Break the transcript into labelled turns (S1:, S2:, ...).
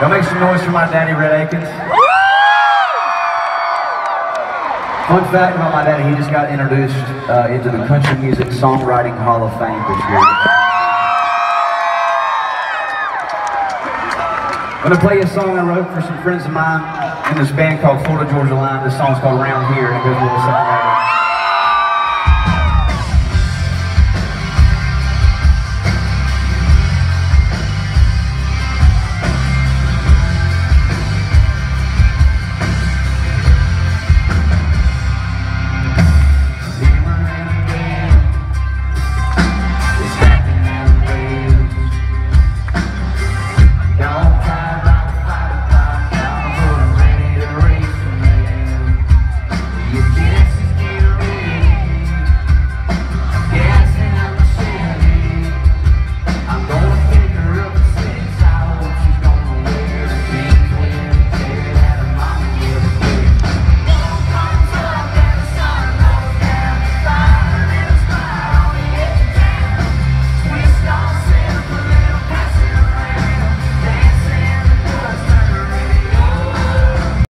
S1: Y'all make some noise for my daddy, Rhett Akins. Fun fact about my daddy, he just got introduced uh, into the Country Music Songwriting Hall of Fame this year. I'm gonna play a song I wrote for some friends of mine in this band called Florida Georgia Line. This song's called Round Here, and it goes a little something like that.